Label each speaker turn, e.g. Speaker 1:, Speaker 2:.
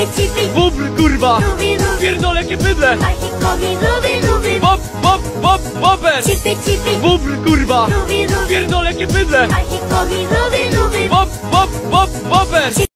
Speaker 1: Cipy, cipy,
Speaker 2: Bubr, kurwa! Pierdolę, jakie bydle! Bob, bob, bob, bober!
Speaker 1: Cipy,
Speaker 2: Bubr, kurwa! Pierdolę, jakie bydle!
Speaker 1: Lubi,
Speaker 2: Bob, bob, bob, bober!